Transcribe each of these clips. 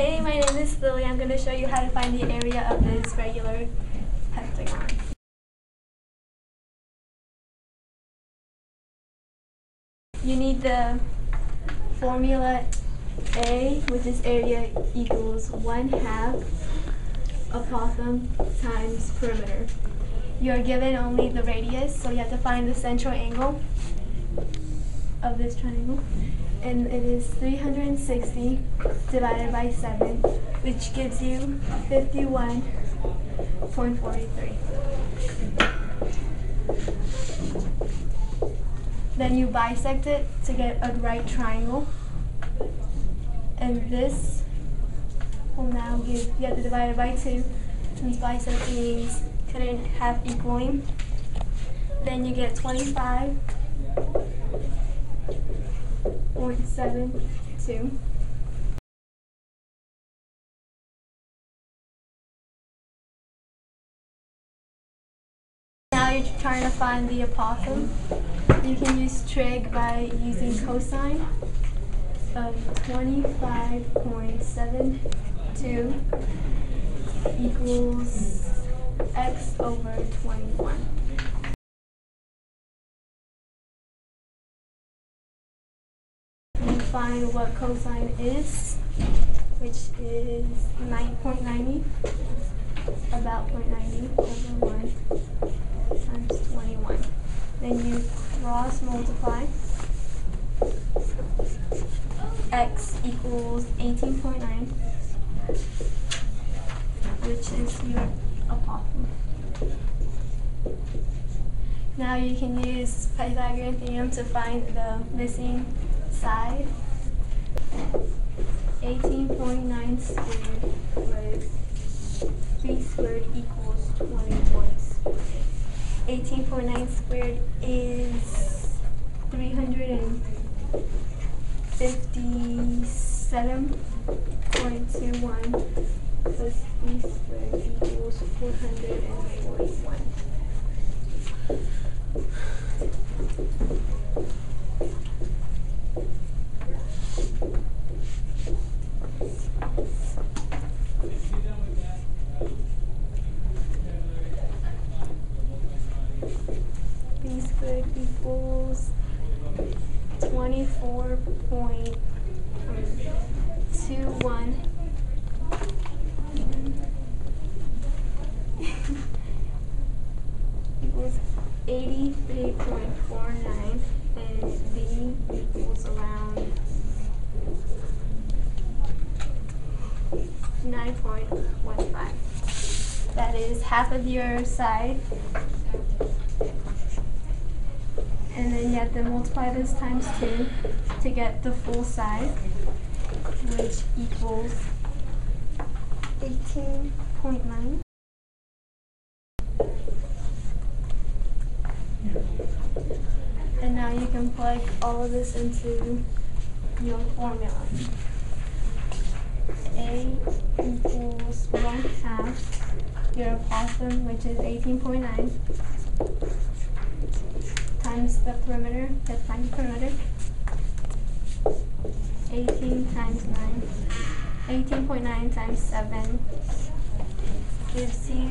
Hey, my name is Lily. I'm going to show you how to find the area of this regular heptagon. You need the formula A, which is area equals 1 half apothem times perimeter. You are given only the radius, so you have to find the central angle of this triangle. And it is 360 divided by 7, which gives you 51.43. Then you bisect it to get a right triangle. And this will now give, you have to divide it by 2, since bisect means couldn't have equaling. Then you get 25 Now you're trying to find the apothem. You can use trig by using cosine of 25.72 equals x over 21. Find what cosine is, which is 9.90, about 0.90 over 1 times 21. Then you cross multiply. x equals 18.9, which is your apothem. Now you can use Pythagorean theorem to find the missing side. 18.9 squared was 3 squared equals 21 squared. 18.9 squared is 357.21 plus 3 squared equals 441. b squared equals twenty-four point two one. equals eighty-three point four nine, and b equals around nine point one five. That is half of your side and then you have to multiply this times 2 to get the full size, which equals 18.9. And now you can plug all of this into your formula. A equals 1 half your apothem, which is 18.9 times the perimeter, find the perimeter. 18 times 9. 18.9 times 7 gives you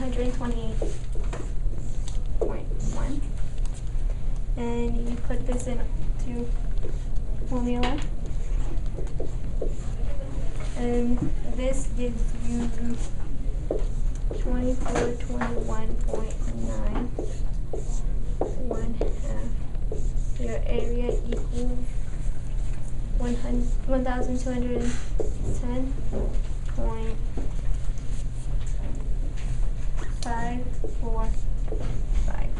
128.1. And you put this into formula. And this gives you 2421.9 five four five.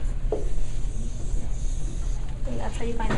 And that's how you find